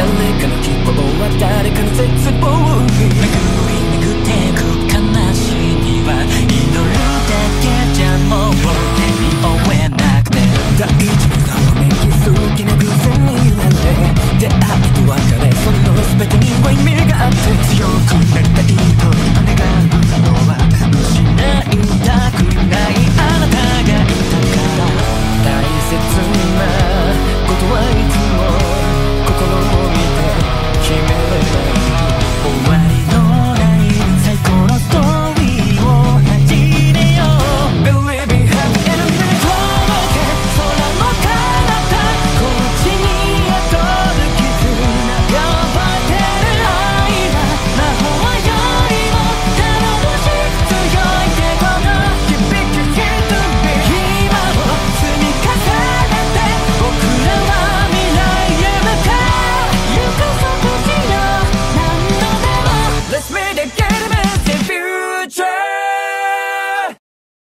誰かの希望は誰かの絶望に巡り巡ってく悲しみは祈るだけじゃもう手に負えなくて。大事なのに気きな偶然になれ出会いと別れその全てには意味